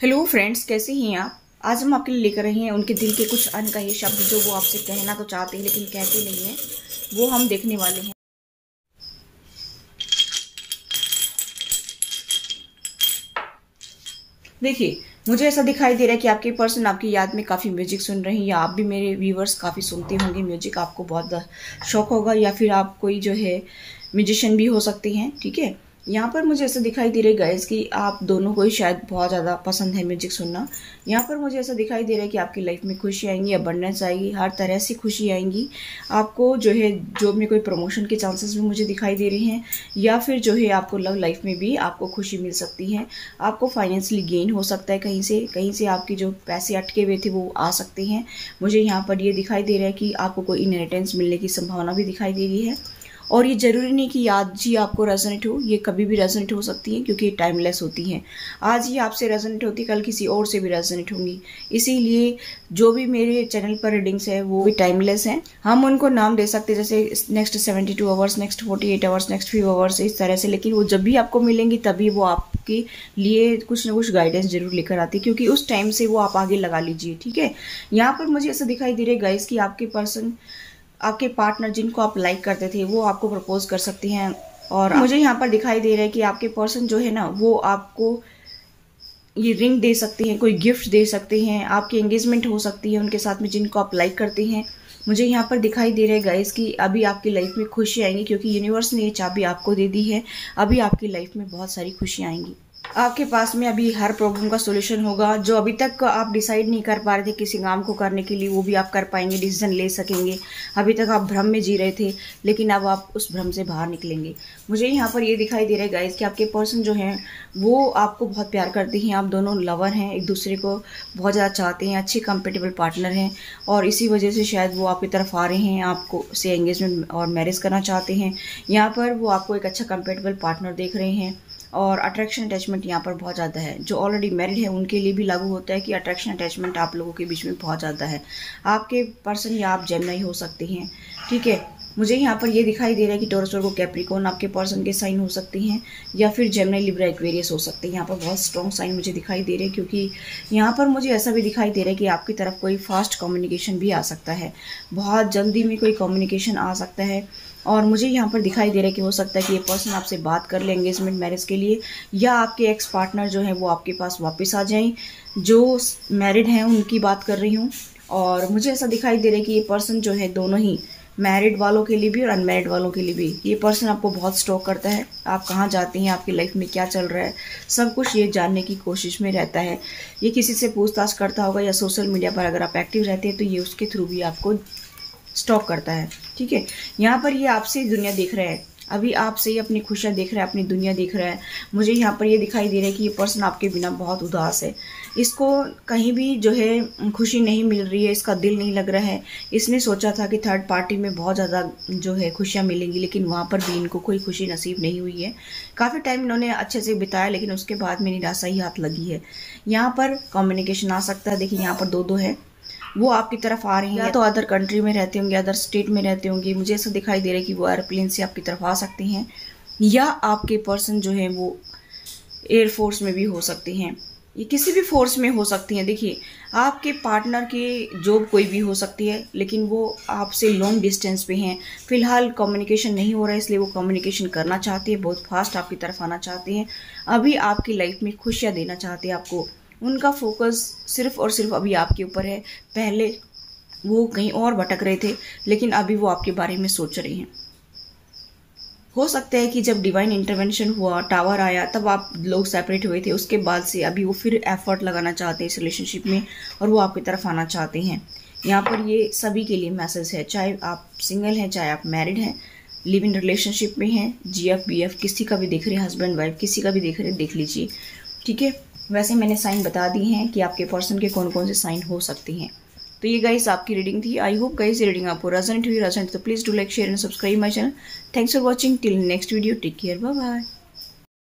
Hello friends, कैसे हैं आप? आज हम आपके लिए लेकर रहे हैं उनके दिल के कुछ अनकहे शब्द जो वो आपसे कहना तो चाहते हैं, लेकिन कहते नहीं हैं। वो हम देखने वाले हैं। देखिए, मुझे ऐसा दिखाई दे रहा है कि आपके पर्सन आपकी याद में काफ़ी म्यूज़िक सुन रहे हैं, या आप भी मेरे व्यूवर्स काफ़ी सुनते होंगे। म्यूज़िक आपको बहुत शौक होगा, या फिर आप कोई जो है म्यूजिशियन भी हो सकते हैं, ठीक है? यहाँ पर मुझे ऐसा दिखाई दे रहा है गाइस कि आप दोनों को ही शायद बहुत ज़्यादा पसंद है म्यूज़िक सुनना। यहाँ पर मुझे ऐसा दिखाई दे रहा है कि आपकी लाइफ में खुशी आएँगी अबंडेंस आएगी, हर तरह से खुशी आएँगी। आपको जो है जॉब में कोई प्रमोशन के चांसेस भी मुझे दिखाई दे रहे हैं, या फिर जो है आपको लव लाइफ में भी आपको खुशी मिल सकती है। आपको फाइनेंशली गेन हो सकता है कहीं से कहीं से आपके जो पैसे अटके हुए थे वो आ सकते हैं। मुझे यहाँ पर ये दिखाई दे रहा है कि आपको कोई इनहेरिटेंस मिलने की संभावना भी दिखाई दे रही है। और ये ज़रूरी नहीं कि आज ही आपको रेजोनेट हो, ये कभी भी रेजोनेट हो सकती हैं क्योंकि टाइमलेस होती हैं। आज ही आपसे रेजोनेट होती, कल किसी और से भी रेजोनेट होंगी। इसीलिए जो भी मेरे चैनल पर रीडिंग्स है, वो भी टाइमलेस हैं। हम उनको नाम दे सकते जैसे next seventy two hours next forty eight hours next few hours इस तरह से। लेकिन वो जब भी आपको मिलेंगी, तभी वो आपके लिए कुछ ना कुछ गाइडेंस ज़रूर लेकर आती क्योंकि उस टाइम से वो आप आगे लगा लीजिए, ठीक है? यहाँ पर मुझे ऐसा दिखाई दे रहा है गाइस कि आपके पर्सन आपके पार्टनर जिनको आप लाइक करते थे वो आपको प्रपोज कर सकती हैं। और मुझे यहाँ पर दिखाई दे रहा है कि आपके पर्सन जो है ना वो आपको ये रिंग दे सकते हैं कोई गिफ्ट दे सकते हैं आपकी एंगेजमेंट हो सकती है उनके साथ में जिनको आप लाइक करते हैं। मुझे यहाँ पर दिखाई दे रहा है गाइस कि अभी आपकी लाइफ में खुशी आएँगी क्योंकि यूनिवर्स ने ये चाबी आपको दे दी है। अभी आपकी लाइफ में बहुत सारी खुशी आएँगी। आपके पास में अभी हर प्रॉब्लम का सोल्यूशन होगा। जो अभी तक आप डिसाइड नहीं कर पा रहे थे किसी काम को करने के लिए, वो भी आप कर पाएँगे डिसीज़न ले सकेंगे। अभी तक आप भ्रम में जी रहे थे, लेकिन अब आप उस भ्रम से बाहर निकलेंगे। मुझे यहाँ पर ये दिखाई दे रहा है गाइज़ कि आपके पर्सन जो हैं, वो आपको बहुत प्यार करते हैं। आप दोनों लवर हैं, एक दूसरे को बहुत ज़्यादा चाहते हैं, अच्छे कंपेटेबल पार्टनर हैं और इसी वजह से शायद वो आपकी तरफ़ आ रहे हैं, आपको से एंगेजमेंट और मैरिज करना चाहते हैं। यहाँ पर वो आपको एक अच्छा कंपेटेबल पार्टनर देख रहे हैं। और अट्रैक्शन अटैचमेंट यहाँ पर बहुत ज़्यादा है। जो ऑलरेडी मैरिड है, उनके लिए भी लागू होता है कि अट्रैक्शन अटैचमेंट आप लोगों के बीच में बहुत ज़्यादा है। आपके पर्सन या आप जेमनाई हो सकते हैं, ठीक है? मुझे यहाँ पर ये दिखाई दे रहा है कि टोरस को कैप्रिकॉन आपके पर्सन के साइन हो सकती हैं, या फिर जेमनाई लिब्रा एक्वेरियस हो सकते हैं। यहाँ पर बहुत स्ट्रॉन्ग साइन मुझे दिखाई दे रहे हैं, क्योंकि यहाँ पर मुझे ऐसा भी दिखाई दे रहा है कि आपकी तरफ़ कोई फास्ट कम्युनिकेशन भी आ सकता है। बहुत जल्दी में कोई कम्युनिकेशन आ सकता है। और मुझे यहाँ पर दिखाई दे रहा है कि हो सकता है कि ये पर्सन आपसे बात कर ले एंगेजमेंट मैरिज के लिए, या आपके एक्स पार्टनर जो है वो आपके पास वापस आ जाएँ, जो मैरिड हैं, उनकी बात कर रही हूँ। और मुझे ऐसा दिखाई दे रहा है कि ये पर्सन जो है दोनों ही मैरिड वालों के लिए भी और अनमेरिड वालों के लिए भी। ये पर्सन आपको बहुत स्टॉक करता है। आप कहाँ जाती हैं, आपकी लाइफ में क्या चल रहा है, सब कुछ ये जानने की कोशिश में रहता है। ये किसी से पूछताछ करता होगा या सोशल मीडिया पर अगर आप एक्टिव रहते हैं तो ये उसके थ्रू भी आपको स्टॉक करता है, ठीक है? यहाँ पर ये आपसे दुनिया देख रहा है। अभी आपसे ही अपनी खुशियाँ देख रहा है, अपनी दुनिया देख रहा है। मुझे यहाँ पर ये दिखाई दे रहा है कि ये पर्सन आपके बिना बहुत उदास है। इसको कहीं भी जो है, खुशी नहीं मिल रही है, इसका दिल नहीं लग रहा है। इसने सोचा था कि थर्ड पार्टी में बहुत ज़्यादा जो है खुशियाँ मिलेंगी, लेकिन वहाँ पर भी इनको कोई खुशी नसीब नहीं हुई है। काफ़ी टाइम इन्होंने अच्छे से बिताया, लेकिन उसके बाद में निराशा ही हाथ लगी है। यहाँ पर कम्युनिकेशन आ सकता है। देखिए, यहाँ पर दो दो है। वो आपकी तरफ़ आ रही हैं तो अदर कंट्री में रहते होंगे अदर स्टेट में रहते होंगे मुझे ऐसा दिखाई दे रहा है कि वो एयरप्लेन से आपकी तरफ़ आ सकते हैं या आपके पर्सन जो है वो एयरफोर्स में भी हो सकते हैं। ये किसी भी फोर्स में हो सकती हैं। देखिए आपके पार्टनर की जॉब कोई भी हो सकती है लेकिन वो आपसे लॉन्ग डिस्टेंस पे हैं। फ़िलहाल कम्युनिकेशन नहीं हो रहा है इसलिए वो कम्युनिकेशन करना चाहती है बहुत फास्ट आपकी तरफ़ आना चाहते हैं। अभी आपकी लाइफ में खुशियाँ देना चाहते हैं आपको। उनका फोकस सिर्फ़ और सिर्फ़ अभी आपके ऊपर है। पहले वो कहीं और भटक रहे थे, लेकिन अभी वो आपके बारे में सोच रहे हैं। हो सकता है कि जब डिवाइन इंटरवेंशन हुआ टावर आया, तब आप लोग सेपरेट हुए थे। उसके बाद से अभी वो फिर एफर्ट लगाना चाहते हैं इस रिलेशनशिप में और वो आपकी तरफ़ आना चाहते हैं। यहाँ पर ये सभी के लिए मैसेज है, चाहे आप सिंगल हैं, चाहे आप मैरिड हैं लिव इन रिलेशनशिप में हैं जी एफ़ बी एफ़ किसी का भी देख रहे हैं हस्बैंड वाइफ किसी का भी देख रहे हैं, देख लीजिए। ठीक है? वैसे मैंने साइन बता दी हैं कि आपके पर्सन के कौन कौन से साइन हो सकते हैं। तो ये गाइस आपकी रीडिंग थी। आई होप गाइस रीडिंग आपको रजेंट हुई रजेंट तो please do like share and subscribe my channel thanks for watching till next video take care bye bye